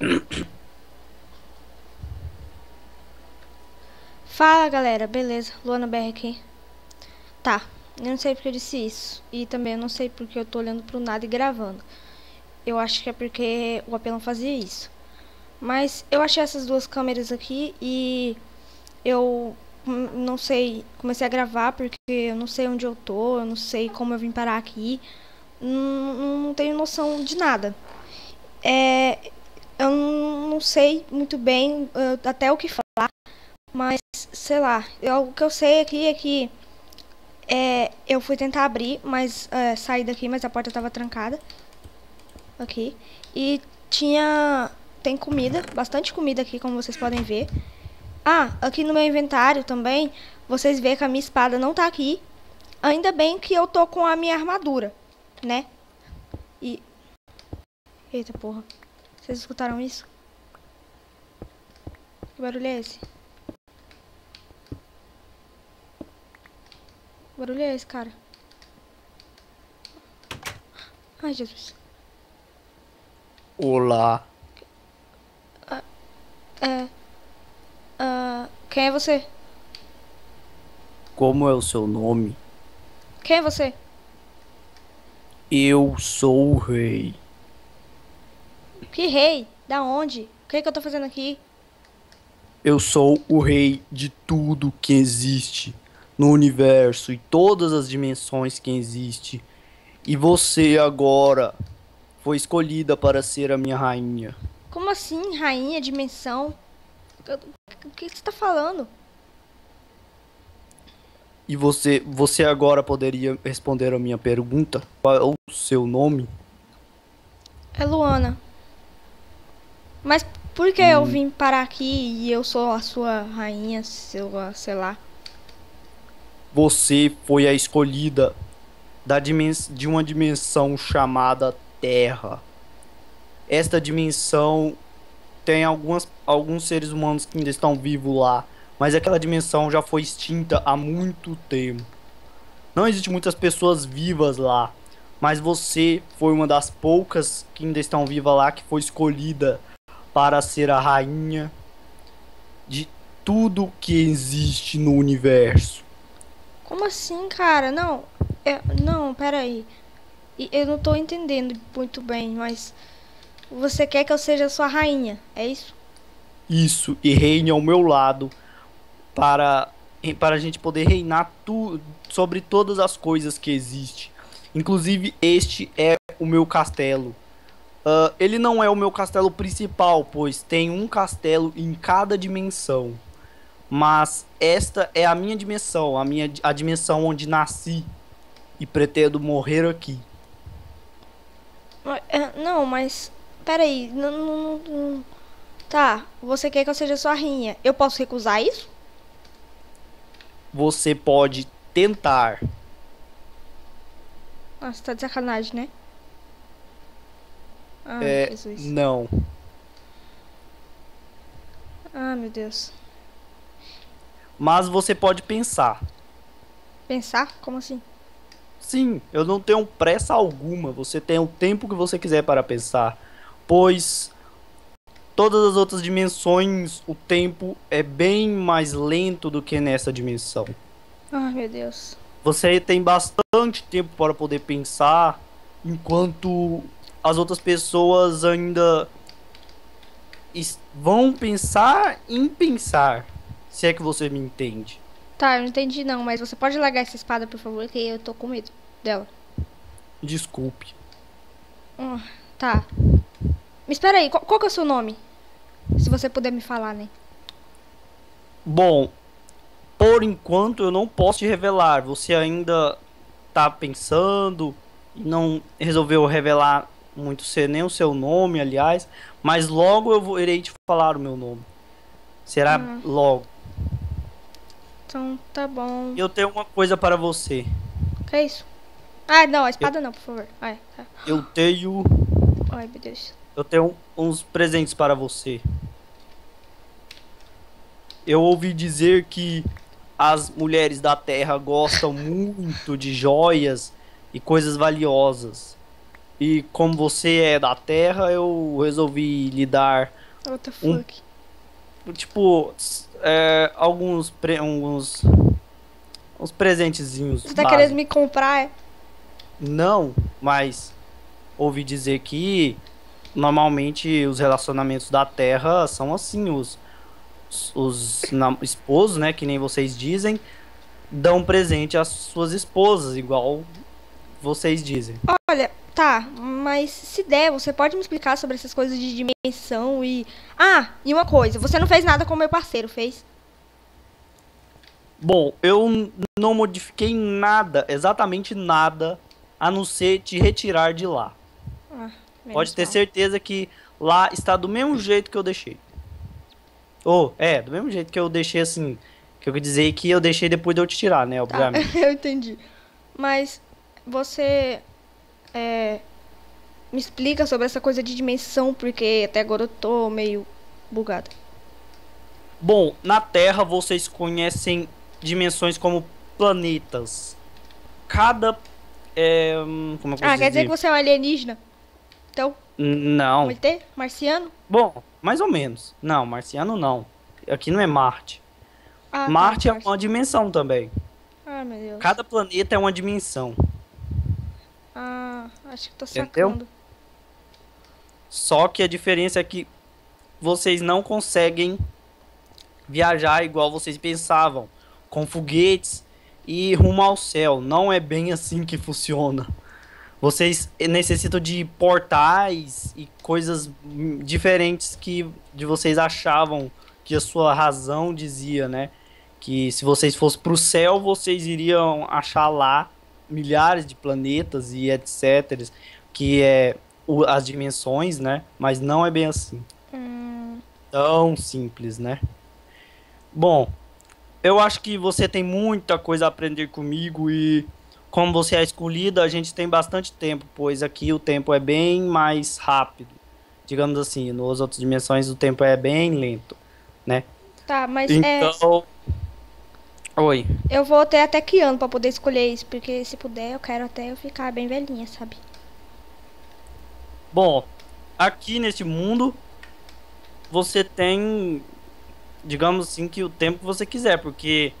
Fala galera, beleza? Luana BR aqui. Tá, eu não sei porque eu disse isso. E também eu não sei porque eu tô olhando pro nada e gravando. Eu acho que é porque o apelão fazia isso. Mas eu achei essas duas câmeras aqui e eu hum, não sei, comecei a gravar porque eu não sei onde eu tô, eu não sei como eu vim parar aqui. Não, não tenho noção de nada. É, eu não sei muito bem uh, até o que falar, mas sei lá, eu, o que eu sei aqui é que é, eu fui tentar abrir, mas é, daqui, mas a porta estava trancada. Aqui. E tinha. Tem comida, bastante comida aqui, como vocês podem ver. Ah, aqui no meu inventário também, vocês veem que a minha espada não tá aqui. Ainda bem que eu tô com a minha armadura, né? E. Eita porra. Vocês escutaram isso? Que barulho é esse? Que barulho é esse, cara? Ai, Jesus. Olá. É. Uh, quem é você? Como é o seu nome? Quem é você? Eu sou o rei. Que rei? Da onde? O que, é que eu tô fazendo aqui? Eu sou o rei de tudo que existe no universo e todas as dimensões que existe. E você agora foi escolhida para ser a minha rainha. Como assim, rainha, dimensão? O que você tá falando? E você, você agora poderia responder a minha pergunta? Qual é o seu nome? É Luana. Mas por que hum. eu vim parar aqui e eu sou a sua rainha, seu, sei lá? Você foi a escolhida da dimens de uma dimensão chamada Terra. Esta dimensão tem algumas, alguns seres humanos que ainda estão vivos lá, mas aquela dimensão já foi extinta há muito tempo. Não existe muitas pessoas vivas lá, mas você foi uma das poucas que ainda estão vivas lá que foi escolhida para ser a rainha de tudo que existe no universo. Como assim, cara? Não, é, não, peraí. Eu não tô entendendo muito bem, mas você quer que eu seja sua rainha, é isso? Isso, e reine ao meu lado para para a gente poder reinar tu, sobre todas as coisas que existem. Inclusive, este é o meu castelo. Uh, ele não é o meu castelo principal, pois tem um castelo em cada dimensão. Mas esta é a minha dimensão, a minha a dimensão onde nasci e pretendo morrer aqui. É, não, mas peraí, não, não, não, tá. Você quer que eu seja sua rainha? Eu posso recusar isso? Você pode tentar. Nossa, tá de sacanagem, né? Ah, é, Jesus. Não. Ah, meu Deus. Mas você pode pensar. Pensar? Como assim? Sim, eu não tenho pressa alguma. Você tem o tempo que você quiser para pensar. Pois todas as outras dimensões, o tempo é bem mais lento do que nessa dimensão. Ai, meu Deus. Você tem bastante tempo para poder pensar, enquanto as outras pessoas ainda vão pensar em pensar. Se é que você me entende. Tá, eu não entendi não, mas você pode largar essa espada, por favor, que eu tô com medo dela. Desculpe. Hum, tá. Me espera aí, qual, qual que é o seu nome? Se você puder me falar, né? Bom, por enquanto eu não posso te revelar. Você ainda tá pensando e não resolveu revelar muito ser nem o seu nome, aliás, mas logo eu vou, irei te falar o meu nome. Será hum. logo. Então tá bom. Eu tenho uma coisa para você. Que é isso? Ah, não, a espada eu... não, por favor. Ai, tá. Eu tenho. Ai, meu Deus. Eu tenho uns presentes para você. Eu ouvi dizer que as mulheres da Terra gostam muito de joias e coisas valiosas. E como você é da Terra, eu resolvi lhe dar, What the Um- fuck? tipo, s- é, alguns, pre, alguns, uns presentezinhos. Você tá básicos. querendo me comprar? é? Não, mas ouvi dizer que normalmente os relacionamentos da Terra são assim, os, os, esposos, né, que nem vocês dizem, dão presente às suas esposas, igual vocês dizem. Olha, tá, mas se der, você pode me explicar sobre essas coisas de dimensão e. Ah, e uma coisa, você não fez nada com meu parceiro, fez? Bom, eu não modifiquei nada, exatamente nada, a não ser te retirar de lá. Ah, Pode ter mal. certeza que lá está do mesmo jeito que eu deixei. Ou, é, do mesmo jeito que eu deixei assim. Que eu quis dizer que eu deixei depois de eu te tirar, né? Tá, Obviamente. eu entendi. Mas você é, me explica sobre essa coisa de dimensão, porque até agora eu tô meio bugada. Bom, na Terra vocês conhecem dimensões como planetas. Cada. É, como eu posso Ah, quer dizer dizer? que você é um alienígena? Então, Não. ET? Marciano? Bom, mais ou menos. Não, marciano não. Aqui não é Marte. Ah, tá, Marte é Marci- uma dimensão também. Ah, meu Deus. Cada planeta é uma dimensão. Ah, acho que tô Entendeu? sacando. Só que a diferença é que vocês não conseguem viajar igual vocês pensavam, com foguetes e rumo ao céu. Não é bem assim que funciona. Vocês necessitam de portais e coisas diferentes que de vocês achavam que a sua razão dizia, né? Que se vocês fossem para o céu, vocês iriam achar lá milhares de planetas e etc. Que é o- as dimensões, né? Mas não é bem assim. Hum, Tão simples, né? Bom, eu acho que você tem muita coisa a aprender comigo e como você é escolhida, a gente tem bastante tempo, pois aqui o tempo é bem mais rápido. Digamos assim, nas outras dimensões o tempo é bem lento, né? tá, mas é, Então, oi. eu vou ter até que ano pra poder escolher isso, porque se puder eu quero até eu ficar bem velhinha, sabe? Bom, aqui neste mundo você tem, digamos assim, que o tempo que você quiser, porque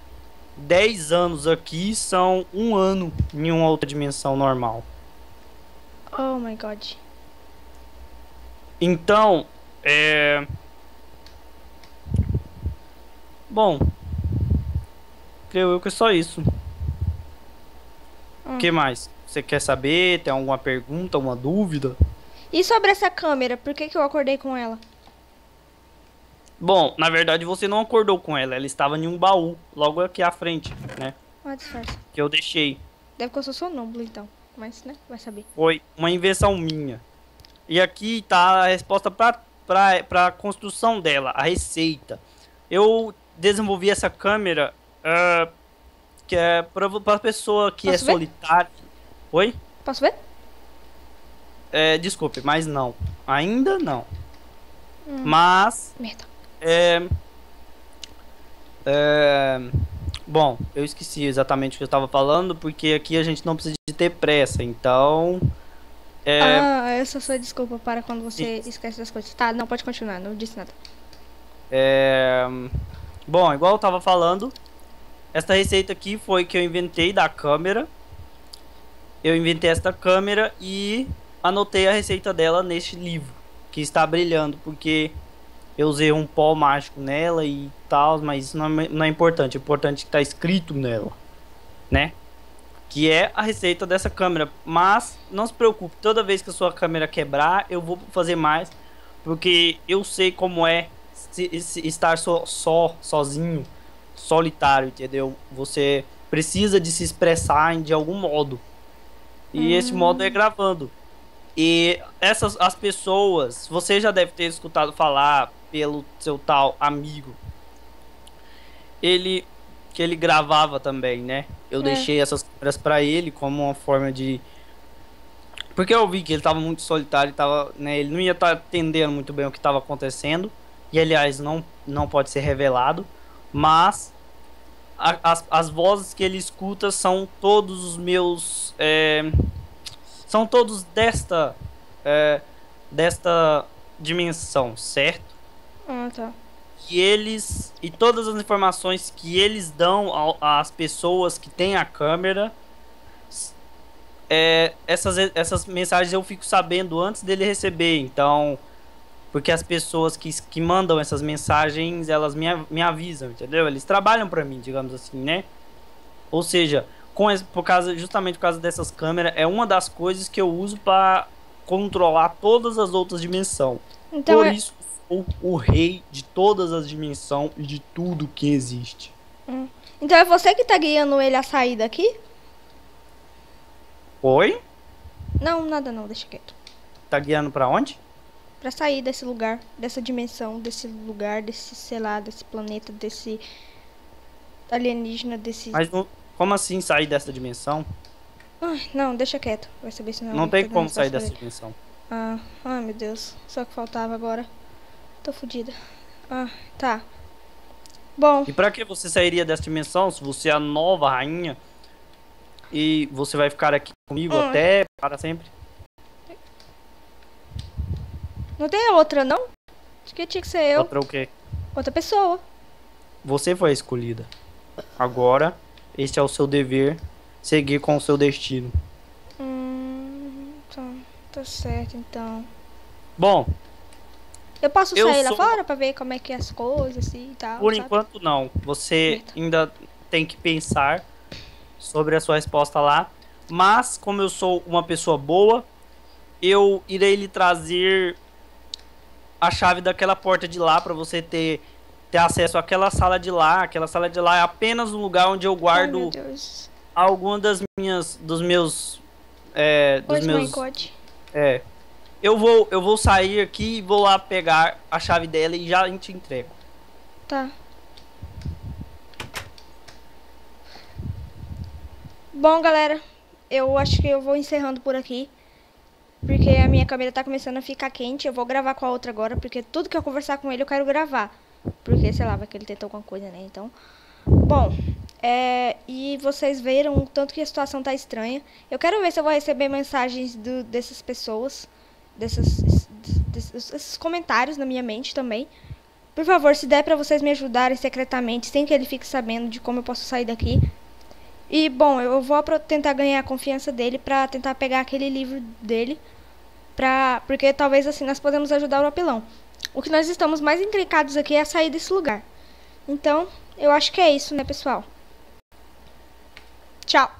10 anos aqui são um ano em uma outra dimensão normal. Oh my god. Então, é. Bom, creio eu que é só isso. O Hum. que mais? Você quer saber? Tem alguma pergunta, alguma dúvida? E sobre essa câmera, por que, que eu acordei com ela? Bom, na verdade você não acordou com ela, ela estava em um baú, logo aqui à frente, né? Disfarça. Que eu deixei. Deve que eu sou sonâmbulo então. Mas, né? Vai saber. Foi uma invenção minha. E aqui tá a resposta para a construção dela, a receita. Eu desenvolvi essa câmera ah, que é para pessoa que Posso é ver? solitária. Oi? Posso ver? É, desculpe, mas não. Ainda não. Hum. Mas Merda. é, é, bom, eu esqueci exatamente o que eu estava falando, porque aqui a gente não precisa de ter pressa, então é, Ah, essa é a sua desculpa para quando você esquece das coisas. Tá, não, pode continuar, não disse nada. É, Bom, igual eu tava falando, esta receita aqui foi que eu inventei da câmera. Eu inventei esta câmera e anotei a receita dela neste livro, que está brilhando, porque eu usei um pó mágico nela e tal, mas isso não é, não é importante. O importante é que está escrito nela, né? Que é a receita dessa câmera. Mas não se preocupe, toda vez que a sua câmera quebrar, eu vou fazer mais, porque eu sei como é estar só, só, sozinho, solitário, entendeu? Você precisa de se expressar de algum modo. E esse modo é gravando. E essas as pessoas, você já deve ter escutado falar pelo seu tal amigo. Ele que ele gravava também, né? Eu É. deixei essas câmeras pra ele como uma forma de porque eu vi que ele tava muito solitário, tava, né, ele não ia estar entendendo muito bem o que estava acontecendo. E aliás, não, não pode ser revelado. Mas a- as, as vozes que ele escuta são todos os meus. é, são todos desta é, desta dimensão, certo? Ah, tá. E eles e todas as informações que eles dão às pessoas que têm a câmera é, essas, essas mensagens eu fico sabendo antes dele receber, então porque as pessoas que, que mandam essas mensagens, elas me, me avisam, entendeu? Eles trabalham para mim, digamos assim, né? Ou seja, com por causa justamente por causa dessas câmeras, é uma das coisas que eu uso para controlar todas as outras dimensões. Então por é... isso sou o rei de todas as dimensões e de tudo que existe. Hum. Então é você que tá guiando ele a sair daqui? Oi? Não, nada não, deixa quieto. Tá guiando para onde? Para sair desse lugar, dessa dimensão, desse lugar, desse, sei lá, desse planeta, desse alienígena, desse. Mas não, como assim sair dessa dimensão? Ai, não, deixa quieto. Vai saber se não. Não tem como sair dessa dimensão. Ah, ai meu Deus. Só que faltava agora. Tô fodida. Ah, tá. Bom. E pra que você sairia dessa dimensão se você é a nova rainha? E você vai ficar aqui comigo hum. até para sempre? Não tem outra, não? Acho que tinha que ser eu. Outra o quê? Outra pessoa. Você foi a escolhida. Agora, este é o seu dever seguir com o seu destino. Hum, tá, tá certo então. Bom. Eu posso eu sair sou... lá fora pra ver como é que é as coisas assim, e tal. Por sabe? enquanto não. Você ainda tem que pensar sobre a sua resposta lá. Mas como eu sou uma pessoa boa, eu irei lhe trazer a chave daquela porta de lá para você ter, ter acesso àquela sala de lá. Aquela sala de lá é apenas um lugar onde eu guardo algumas das minhas dos meus é, dos meus é. Eu vou eu vou sair aqui e vou lá pegar a chave dela e já te entrego. Tá. Bom, galera, eu acho que eu vou encerrando por aqui. Minha câmera tá começando a ficar quente. Eu vou gravar com a outra agora, porque tudo que eu conversar com ele eu quero gravar. Porque, sei lá, vai que ele tentou alguma coisa, né? Então, bom, é, e vocês viram o tanto que a situação tá estranha. Eu quero ver se eu vou receber mensagens do, dessas pessoas, desses, desses, comentários na minha mente também. Por favor, se der pra vocês me ajudarem secretamente, sem que ele fique sabendo de como eu posso sair daqui. E, bom, eu vou tentar ganhar a confiança dele pra tentar pegar aquele livro dele Pra, porque talvez assim nós podemos ajudar o apelão. O que nós estamos mais encrencados aqui é sair desse lugar. Então, eu acho que é isso, né, pessoal? Tchau.